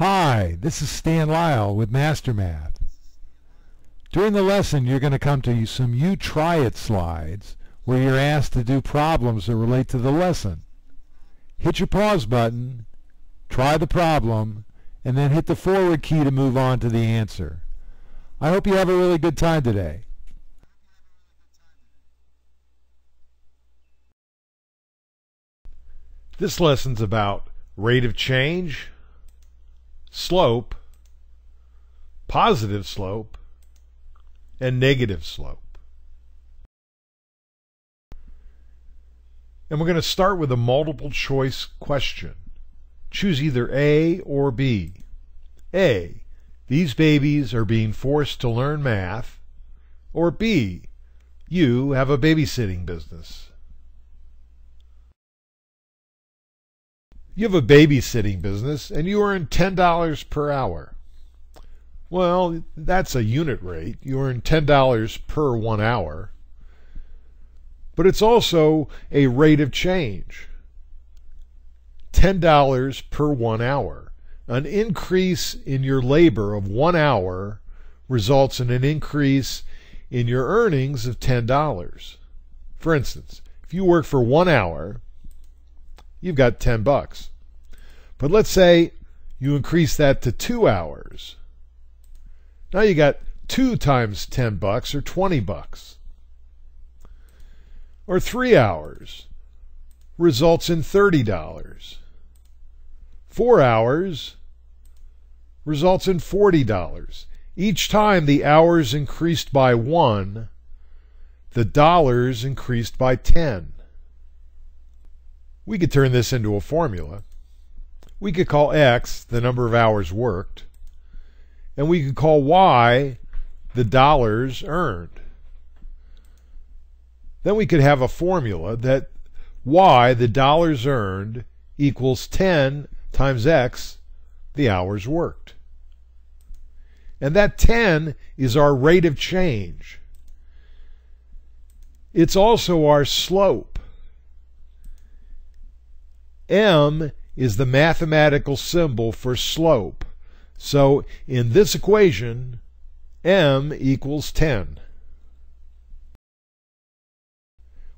Hi, this is Stan Lisle with MasterMath. During the lesson, you're going to come to some You Try It slides where you're asked to do problems that relate to the lesson. Hit your pause button, try the problem, and then hit the forward key to move on to the answer. I hope you have a really good time today. This lesson's about rate of change, slope, positive slope, and negative slope. And we're going to start with a multiple choice question. Choose either A or B. A. These babies are being forced to learn math. Or B. You have a babysitting business. You have a babysitting business and you earn $10 per hour. Well, that's a unit rate. You earn $10 per one hour. But it's also a rate of change $10 per one hour. An increase in your labor of one hour results in an increase in your earnings of $10. For instance, if you work for one hour, you've got 10 bucks. But let's say you increase that to two hours. Now you got two times 10 bucks or 20 bucks. Or three hours results in $30. Four hours results in $40. Each time the hours increased by one, the dollars increased by 10. We could turn this into a formula. We could call X the number of hours worked, and we could call Y the dollars earned. Then we could have a formula that Y, the dollars earned, equals 10 times X, the hours worked. And that 10 is our rate of change. It's also our slope. M is the mathematical symbol for slope. So in this equation, m equals 10.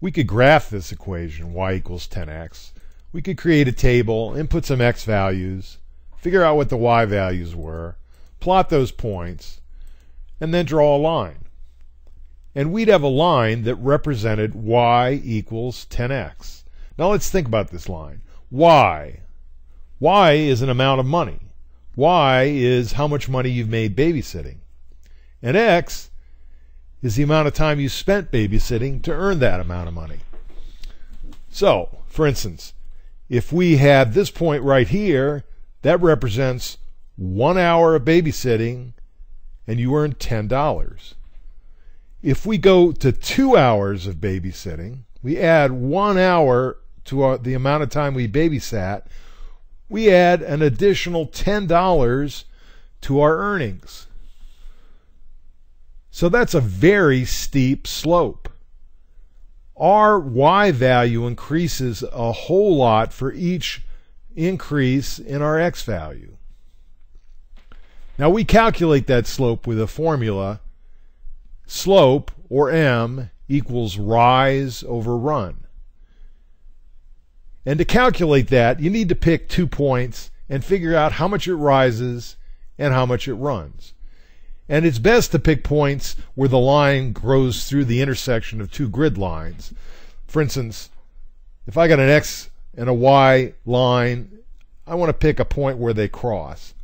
We could graph this equation, y equals 10x. We could create a table, input some x values, figure out what the y values were, plot those points, and then draw a line. And we'd have a line that represented y equals 10x. Now let's think about this line. Y. Y is an amount of money. Y is how much money you've made babysitting. And X is the amount of time you spent babysitting to earn that amount of money. So, for instance, if we had this point right here, that represents one hour of babysitting and you earn $10. If we go to two hours of babysitting, we add one hour to our, the amount of time we babysat, we add an additional $10 to our earnings. So that's a very steep slope. Our Y value increases a whole lot for each increase in our X value. Now we calculate that slope with a formula. Slope, or M, equals rise over run. And to calculate that, you need to pick two points and figure out how much it rises and how much it runs. And it's best to pick points where the line grows through the intersection of two grid lines. For instance, if I got an X and a Y line, I want to pick a point where they cross.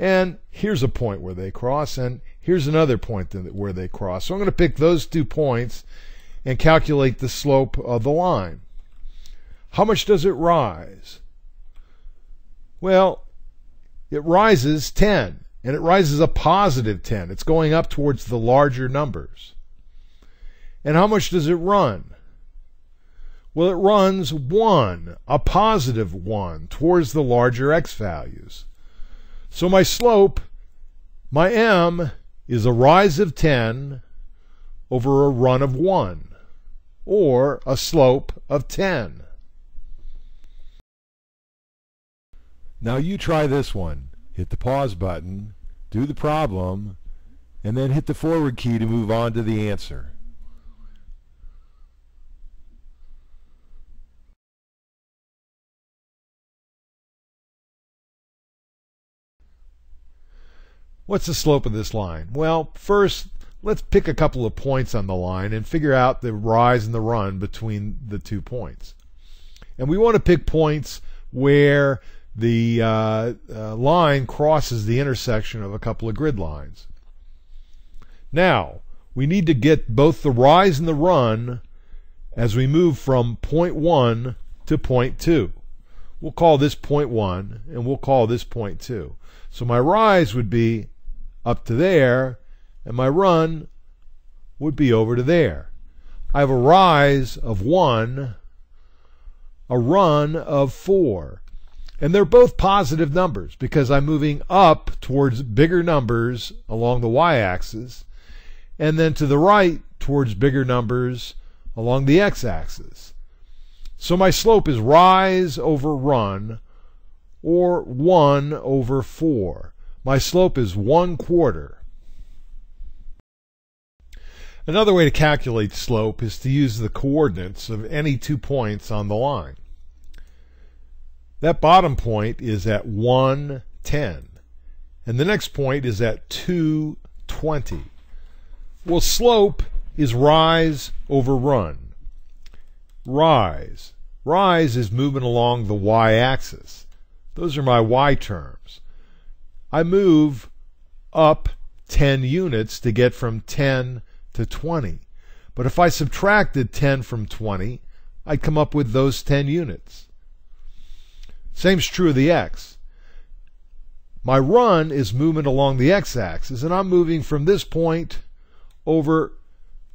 And here's a point where they cross, and here's another point where they cross. So I'm going to pick those two points and calculate the slope of the line. How much does it rise? Well, it rises 10, and it rises a positive 10. It's going up towards the larger numbers. And how much does it run? Well, it runs 1, a positive 1, towards the larger x values. So my slope, my m, is a rise of 10 over a run of 1, or a slope of 10. Now you try this one. hit the pause button, do the problem, and then hit the forward key to move on to the answer. What's the slope of this line? Well, first, let's pick a couple of points on the line and figure out the rise and the run between the two points. And we want to pick points where the uh, uh, line crosses the intersection of a couple of grid lines. Now, we need to get both the rise and the run as we move from point 1 to point 2. We'll call this point 1 and we'll call this point 2. So my rise would be up to there, and my run would be over to there. I have a rise of 1, a run of 4. And they're both positive numbers because I'm moving up towards bigger numbers along the y-axis, and then to the right towards bigger numbers along the x-axis. So my slope is rise over run, or 1 over 4. My slope is one quarter. Another way to calculate slope is to use the coordinates of any two points on the line. That bottom point is at 110, and the next point is at 220. Well, slope is rise over run. Rise. Rise is moving along the y-axis. Those are my y terms. I move up 10 units to get from 10 to 20. But if I subtracted 10 from 20, I'd come up with those 10 units. Same's true of the x. My run is movement along the x-axis, and I'm moving from this point over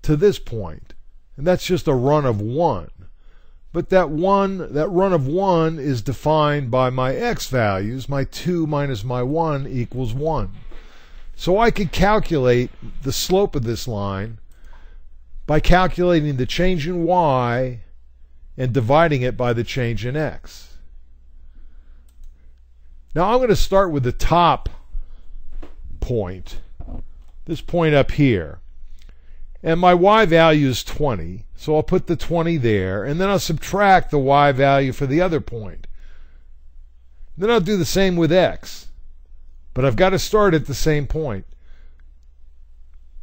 to this point. And that's just a run of 1. But that one, that run of 1 is defined by my x values. My 2 minus my 1 equals 1. So I could calculate the slope of this line by calculating the change in y and dividing it by the change in x. Now I'm going to start with the top point, this point up here. And my y value is 20, so I'll put the 20 there, and then I'll subtract the y value for the other point. Then I'll do the same with x. But I've got to start at the same point.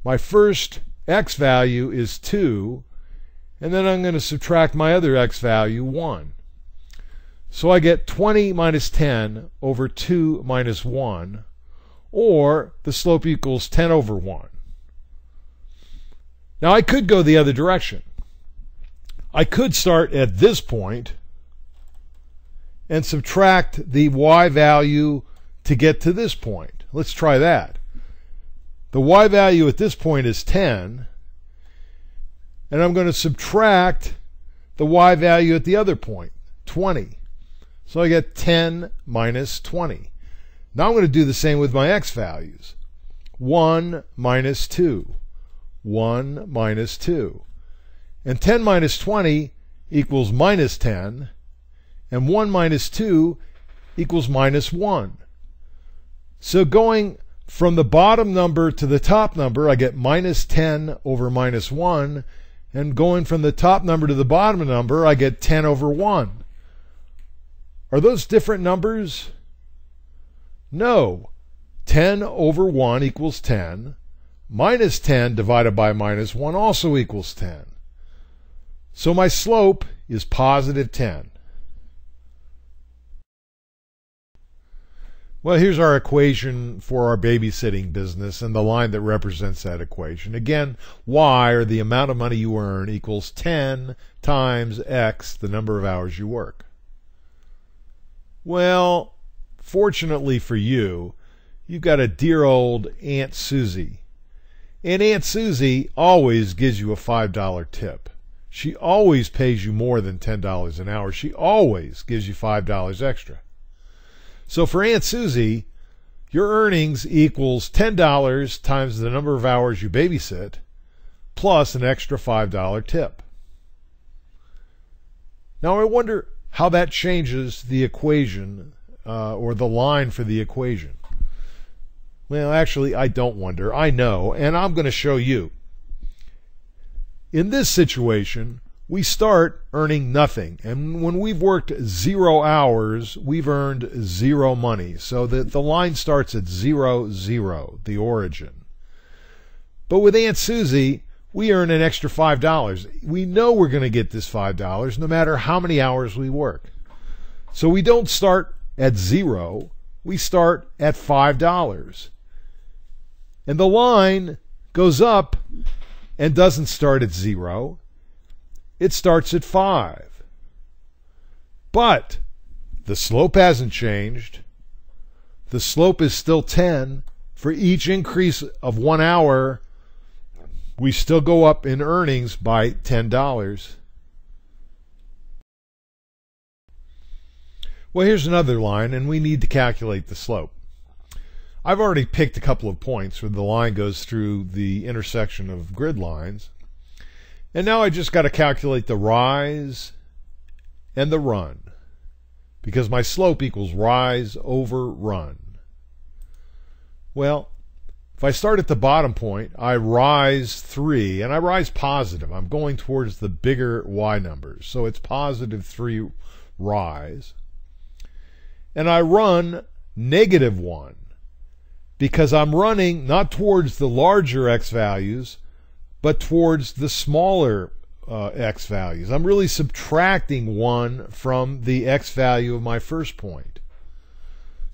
My first x value is 2, and then I'm going to subtract my other x value, 1. So I get 20 minus 10 over 2 minus 1, or the slope equals 10 over 1. Now I could go the other direction. I could start at this point and subtract the y value to get to this point. Let's try that. The y value at this point is 10, and I'm going to subtract the y value at the other point, 20. So I get 10 minus 20. Now I'm going to do the same with my x values. 1 minus 2. 1 minus 2. And 10 minus 20 equals minus 10, and 1 minus 2 equals minus 1. So going from the bottom number to the top number, I get minus 10 over minus 1, and going from the top number to the bottom number, I get 10 over 1. Are those different numbers? No. 10 over 1 equals 10. Minus 10 divided by minus 1 also equals 10. So my slope is positive 10. Well, here's our equation for our babysitting business and the line that represents that equation. Again, y, or the amount of money you earn, equals 10 times x, the number of hours you work. Well, fortunately for you, you've got a dear old Aunt Susie and Aunt Susie always gives you a $5 tip. She always pays you more than $10 an hour. She always gives you $5 extra. So for Aunt Susie, your earnings equals $10 times the number of hours you babysit plus an extra $5 tip. Now I wonder how that changes the equation uh, or the line for the equation. Well, actually, I don't wonder. I know, and I'm going to show you. In this situation, we start earning nothing. And when we've worked zero hours, we've earned zero money. So the, the line starts at zero, zero, the origin. But with Aunt Susie, we earn an extra $5. We know we're going to get this $5 no matter how many hours we work. So we don't start at zero, we start at $5. And the line goes up and doesn't start at zero it starts at 5. But the slope hasn't changed. The slope is still 10. For each increase of one hour, we still go up in earnings by $10. Well, here's another line, and we need to calculate the slope. I've already picked a couple of points where the line goes through the intersection of grid lines. And now I just got to calculate the rise and the run because my slope equals rise over run. Well, if I start at the bottom point, I rise 3, and I rise positive. I'm going towards the bigger y numbers. So it's positive 3 rise. And I run negative 1 because I'm running not towards the larger x values, but towards the smaller uh, x values. I'm really subtracting 1 from the x value of my first point.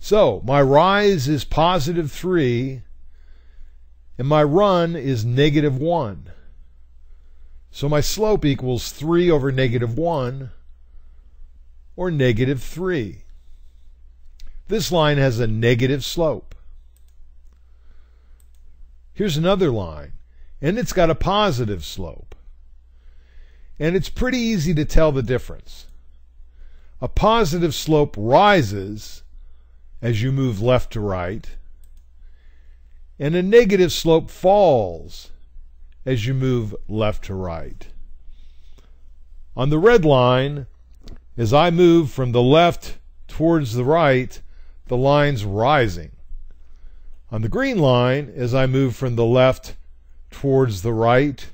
So my rise is positive 3 and my run is negative 1. So my slope equals 3 over negative 1 or negative 3. This line has a negative slope. Here's another line and it's got a positive slope. And it's pretty easy to tell the difference. A positive slope rises as you move left to right, and a negative slope falls as you move left to right. On the red line, as I move from the left towards the right, the line's rising. On the green line, as I move from the left towards the right,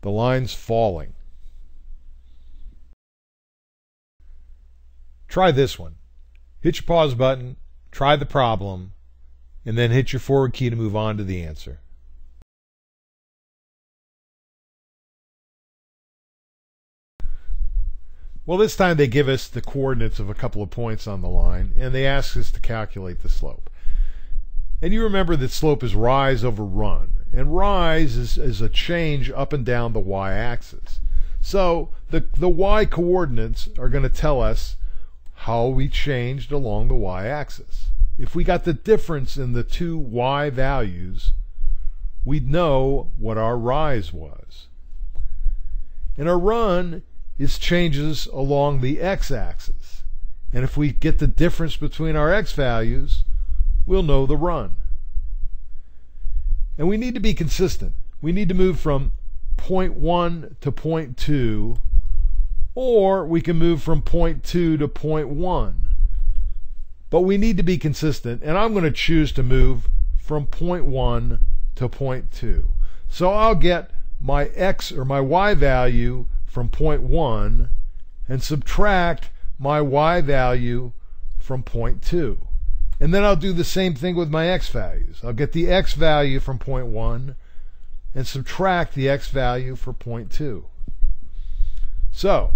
the line's falling. Try this one. Hit your pause button, try the problem, and then hit your forward key to move on to the answer. Well, this time they give us the coordinates of a couple of points on the line, and they ask us to calculate the slope. And you remember that slope is rise over run. And rise is, is a change up and down the y-axis. So the, the y coordinates are going to tell us how we changed along the y-axis. If we got the difference in the two y values, we'd know what our rise was. And our run is changes along the x-axis. And if we get the difference between our x values, we'll know the run. And we need to be consistent. We need to move from point 1 to point 2, or we can move from point 2 to point 1. But we need to be consistent, and I'm going to choose to move from point 1 to point 2. So I'll get my x or my y value from point 1 and subtract my y value from point 2. And then I'll do the same thing with my x values. I'll get the x value from point 1 and subtract the x value for point 2. So,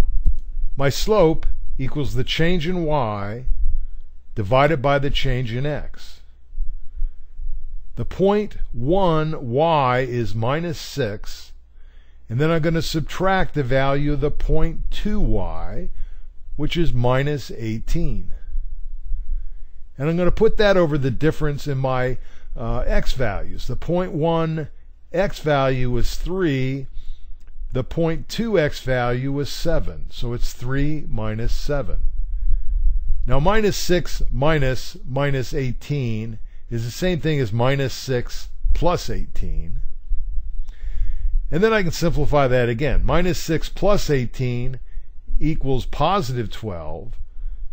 my slope equals the change in y divided by the change in x. The point 1 y is minus 6, and then I'm going to subtract the value of the point 2 y, which is minus 18. And I'm going to put that over the difference in my uh, x values. The 0.1 x value was 3. The 0.2 x value was 7. So it's 3 minus 7. Now minus 6 minus minus 18 is the same thing as minus 6 plus 18. And then I can simplify that again. Minus 6 plus 18 equals positive 12.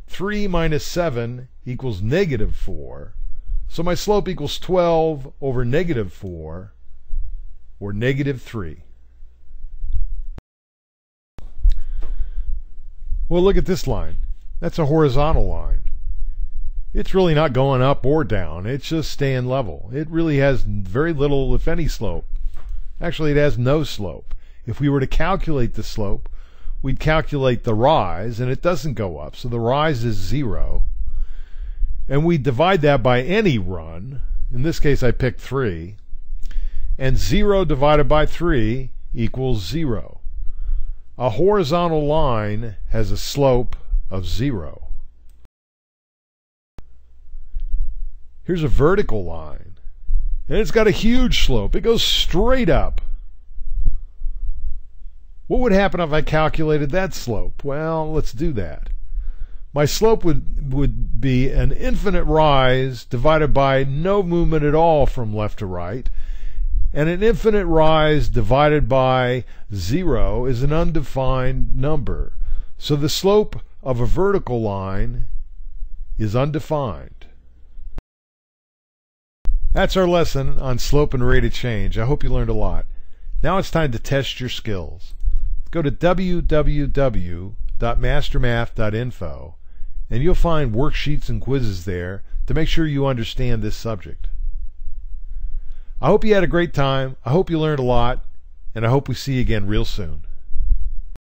3 minus 7 equals negative 4. So my slope equals 12 over negative 4, or negative 3. Well, look at this line. That's a horizontal line. It's really not going up or down. It's just staying level. It really has very little, if any, slope. Actually, it has no slope. If we were to calculate the slope, we'd calculate the rise, and it doesn't go up. So the rise is 0. And we divide that by any run. In this case, I picked 3. And 0 divided by 3 equals 0. A horizontal line has a slope of 0. Here's a vertical line. And it's got a huge slope. It goes straight up. What would happen if I calculated that slope? Well, let's do that. My slope would, would be an infinite rise divided by no movement at all from left to right and an infinite rise divided by 0 is an undefined number. So the slope of a vertical line is undefined. That's our lesson on slope and rate of change. I hope you learned a lot. Now it's time to test your skills. Go to www.mastermath.info and you'll find worksheets and quizzes there to make sure you understand this subject. I hope you had a great time. I hope you learned a lot. And I hope we see you again real soon.